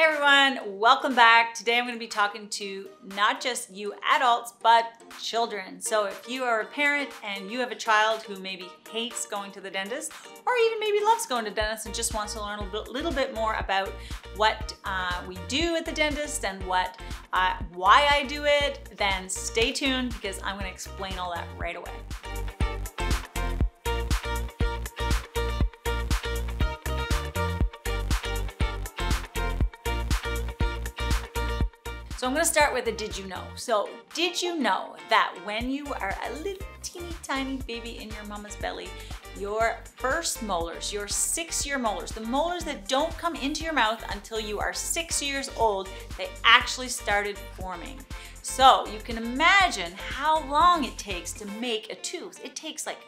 Hey everyone, welcome back. Today I'm going to be talking to not just you adults, but children. So if you are a parent and you have a child who maybe hates going to the dentist, or even maybe loves going to dentist and just wants to learn a little bit, more about what uh, we do at the dentist and what uh, why I do it, then stay tuned because I'm going to explain all that right away. So I'm gonna start with a did you know. So did you know that when you are a little teeny tiny baby in your mama's belly, your first molars, your six year molars, the molars that don't come into your mouth until you are six years old, they actually started forming. So you can imagine how long it takes to make a tooth. It takes like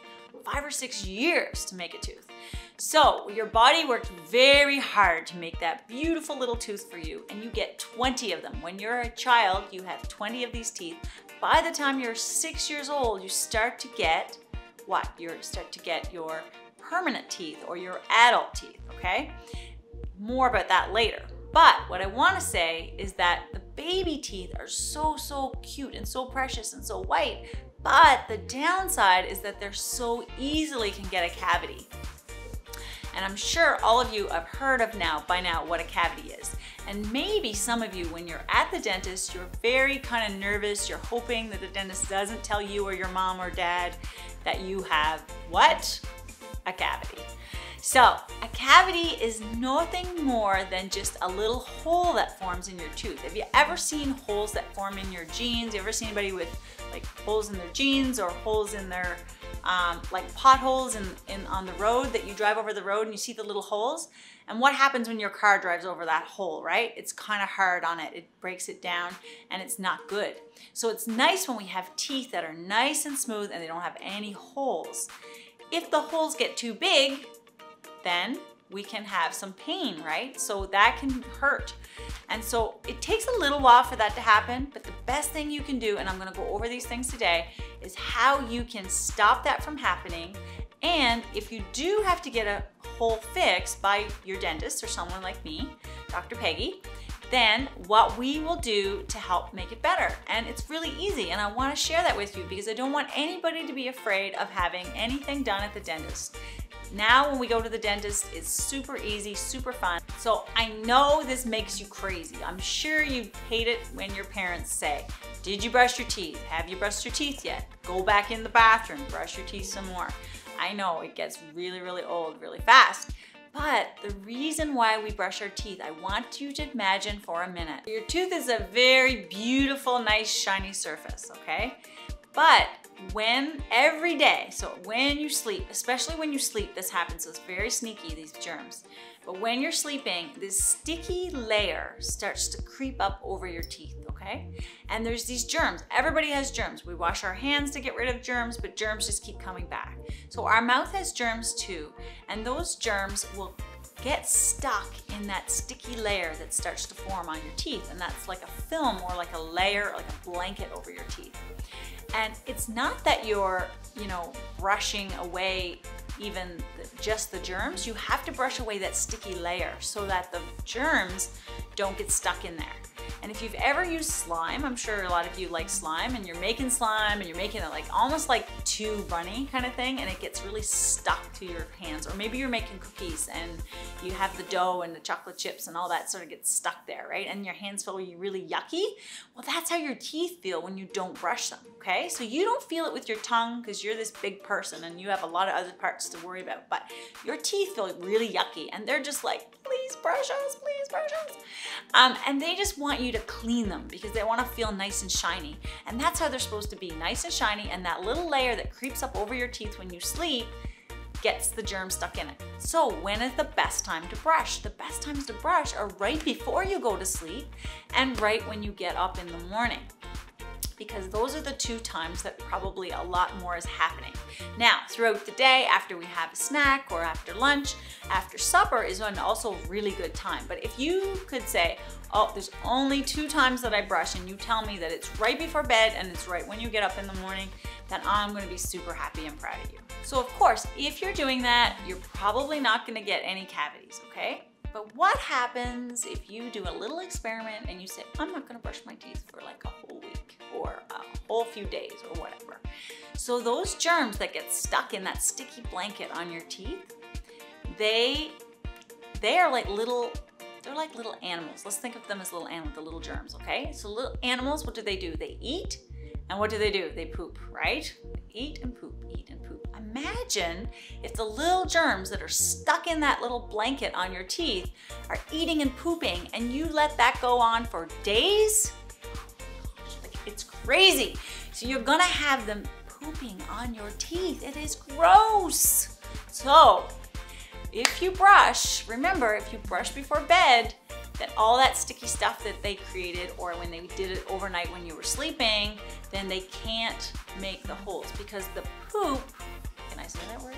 five or six years to make a tooth. So your body worked very hard to make that beautiful little tooth for you and you get 20 of them. When you're a child, you have 20 of these teeth. By the time you're six years old, you start to get what? You start to get your permanent teeth or your adult teeth, okay? More about that later. But what I wanna say is that the baby teeth are so, so cute and so precious and so white, but the downside is that they're so easily can get a cavity. And I'm sure all of you have heard of now, by now, what a cavity is. And maybe some of you, when you're at the dentist, you're very kind of nervous. You're hoping that the dentist doesn't tell you or your mom or dad that you have what? A cavity. So a cavity is nothing more than just a little hole that forms in your tooth. Have you ever seen holes that form in your jeans? You ever seen anybody with like holes in their jeans or holes in their um, like potholes in, in, on the road that you drive over the road and you see the little holes. And what happens when your car drives over that hole, right? It's kind of hard on it. It breaks it down and it's not good. So it's nice when we have teeth that are nice and smooth and they don't have any holes. If the holes get too big, then we can have some pain, right? So that can hurt. And so it takes a little while for that to happen, but the best thing you can do, and I'm gonna go over these things today, is how you can stop that from happening. And if you do have to get a hole fixed by your dentist or someone like me, Dr. Peggy, then what we will do to help make it better. And it's really easy and I wanna share that with you because I don't want anybody to be afraid of having anything done at the dentist. Now when we go to the dentist, it's super easy, super fun. So I know this makes you crazy. I'm sure you hate it when your parents say, did you brush your teeth? Have you brushed your teeth yet? Go back in the bathroom, brush your teeth some more. I know it gets really, really old really fast. But the reason why we brush our teeth, I want you to imagine for a minute. Your tooth is a very beautiful, nice, shiny surface, okay? But when every day, so when you sleep, especially when you sleep, this happens, so it's very sneaky, these germs. But when you're sleeping, this sticky layer starts to creep up over your teeth, okay? And there's these germs. Everybody has germs. We wash our hands to get rid of germs, but germs just keep coming back. So our mouth has germs too, and those germs will get stuck in that sticky layer that starts to form on your teeth. And that's like a film or like a layer, like a blanket over your teeth. And it's not that you're, you know, brushing away even the, just the germs. You have to brush away that sticky layer so that the germs don't get stuck in there. And if you've ever used slime, I'm sure a lot of you like slime and you're making slime and you're making it like almost like too runny kind of thing and it gets really stuck to your hands. Or maybe you're making cookies and you have the dough and the chocolate chips and all that sort of gets stuck there, right? And your hands feel really yucky. Well, that's how your teeth feel when you don't brush them, okay? So you don't feel it with your tongue because you're this big person and you have a lot of other parts to worry about, but your teeth feel really yucky and they're just like, please brush us, please brush us. Um, and they just want you to clean them because they want to feel nice and shiny. And that's how they're supposed to be, nice and shiny. And that little layer that creeps up over your teeth when you sleep gets the germ stuck in it. So when is the best time to brush? The best times to brush are right before you go to sleep and right when you get up in the morning because those are the two times that probably a lot more is happening. Now, throughout the day, after we have a snack or after lunch, after supper is an also really good time. But if you could say, oh, there's only two times that I brush and you tell me that it's right before bed and it's right when you get up in the morning, then I'm gonna be super happy and proud of you. So of course, if you're doing that, you're probably not gonna get any cavities, okay? But what happens if you do a little experiment and you say, I'm not gonna brush my teeth for like a whole week or a whole few days or whatever. So those germs that get stuck in that sticky blanket on your teeth, they, they are like little they're like little animals. Let's think of them as little animals, the little germs, okay? So little animals, what do they do? They eat, and what do they do? They poop, right? Eat and poop, eat and poop. Imagine if the little germs that are stuck in that little blanket on your teeth are eating and pooping, and you let that go on for days? It's crazy. So you're gonna have them pooping on your teeth. It is gross. So if you brush, remember if you brush before bed, that all that sticky stuff that they created or when they did it overnight when you were sleeping, then they can't make the holes because the poop, can I say that word?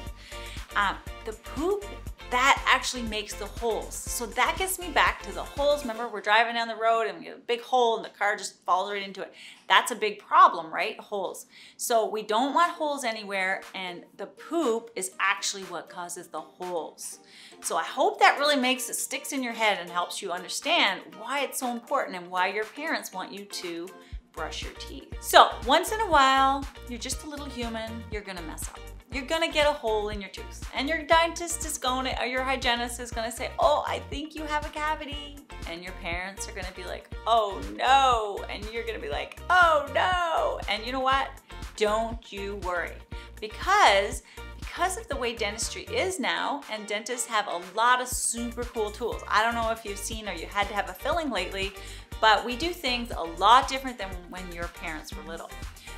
Um, the poop that actually makes the holes. So that gets me back to the holes. Remember, we're driving down the road and we get a big hole and the car just falls right into it. That's a big problem, right? Holes. So we don't want holes anywhere and the poop is actually what causes the holes. So I hope that really makes it sticks in your head and helps you understand why it's so important and why your parents want you to brush your teeth. So once in a while, you're just a little human, you're gonna mess up you're gonna get a hole in your tooth. And your dentist is going to, or your hygienist is gonna say, oh, I think you have a cavity. And your parents are gonna be like, oh no. And you're gonna be like, oh no. And you know what? Don't you worry. Because because of the way dentistry is now, and dentists have a lot of super cool tools. I don't know if you've seen or you had to have a filling lately, but we do things a lot different than when your parents were little.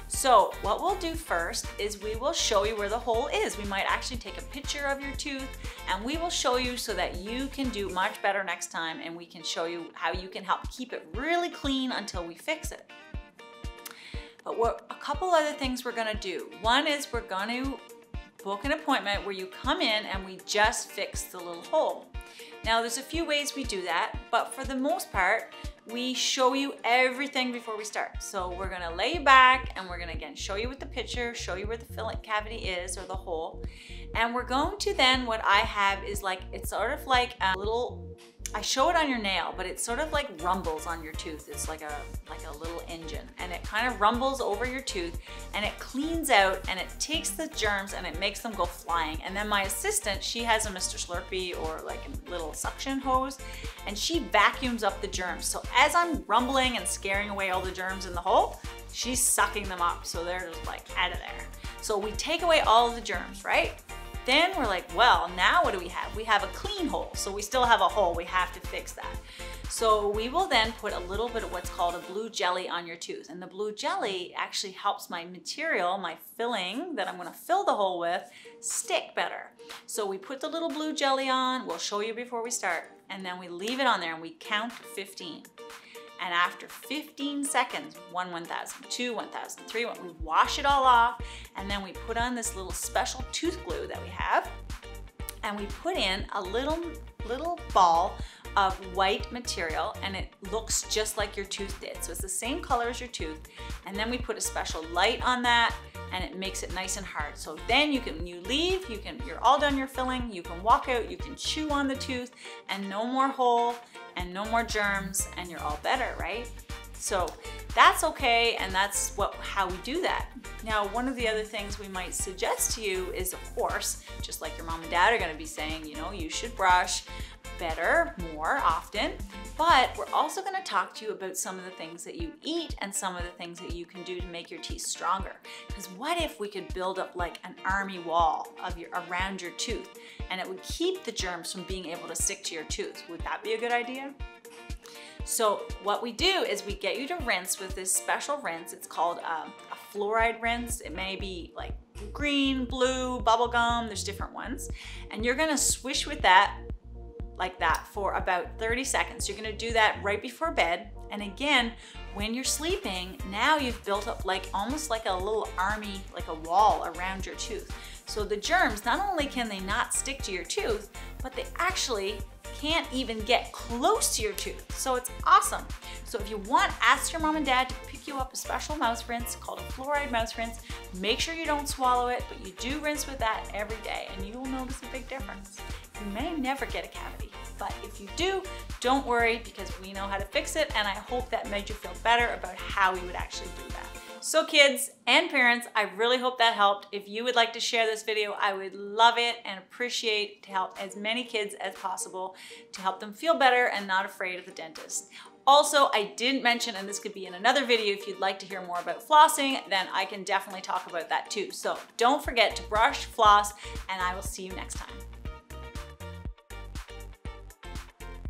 So what we'll do first is we will show you where the hole is. We might actually take a picture of your tooth and we will show you so that you can do much better next time and we can show you how you can help keep it really clean until we fix it. But what a couple other things we're gonna do. One is we're gonna book an appointment where you come in and we just fix the little hole. Now there's a few ways we do that, but for the most part, we show you everything before we start. So we're gonna lay back and we're gonna again show you with the picture, show you where the filling cavity is or the hole. And we're going to then, what I have is like, it's sort of like a little I show it on your nail, but it sort of like rumbles on your tooth. It's like a like a little engine and it kind of rumbles over your tooth and it cleans out and it takes the germs and it makes them go flying. And then my assistant, she has a Mr. Slurpee or like a little suction hose and she vacuums up the germs. So as I'm rumbling and scaring away all the germs in the hole, she's sucking them up. So they're just like out of there. So we take away all the germs, right? Then we're like, well, now what do we have? We have a clean hole. So we still have a hole. We have to fix that. So we will then put a little bit of what's called a blue jelly on your tooth. And the blue jelly actually helps my material, my filling that I'm gonna fill the hole with, stick better. So we put the little blue jelly on, we'll show you before we start, and then we leave it on there and we count 15. And after 15 seconds, one 1,000, two 1,000, three, we wash it all off and then we put on this little special tooth glue that we have and we put in a little, little ball of white material and it looks just like your tooth did. So it's the same color as your tooth. And then we put a special light on that and it makes it nice and hard. So then you can, you leave, you can, you're all done your filling, you can walk out, you can chew on the tooth and no more hole and no more germs and you're all better, right? So that's okay and that's what how we do that. Now one of the other things we might suggest to you is of course, just like your mom and dad are gonna be saying, you know, you should brush better, more often, but we're also gonna talk to you about some of the things that you eat and some of the things that you can do to make your teeth stronger. Because what if we could build up like an army wall of your around your tooth and it would keep the germs from being able to stick to your tooth? Would that be a good idea? So what we do is we get you to rinse with this special rinse. It's called um, a fluoride rinse. It may be like green, blue, bubble gum, there's different ones. And you're gonna swish with that like that for about 30 seconds. You're gonna do that right before bed. And again, when you're sleeping, now you've built up like almost like a little army, like a wall around your tooth. So the germs, not only can they not stick to your tooth, but they actually can't even get close to your tooth. So it's awesome. So if you want, ask your mom and dad to pick you up a special mouth rinse called a fluoride mouth rinse. Make sure you don't swallow it, but you do rinse with that every day and you will notice a big difference. You may never get a cavity, but if you do, don't worry because we know how to fix it and I hope that made you feel better about how we would actually do that. So kids and parents, I really hope that helped. If you would like to share this video, I would love it and appreciate to help as many kids as possible to help them feel better and not afraid of the dentist. Also, I didn't mention, and this could be in another video if you'd like to hear more about flossing, then I can definitely talk about that too. So don't forget to brush, floss, and I will see you next time.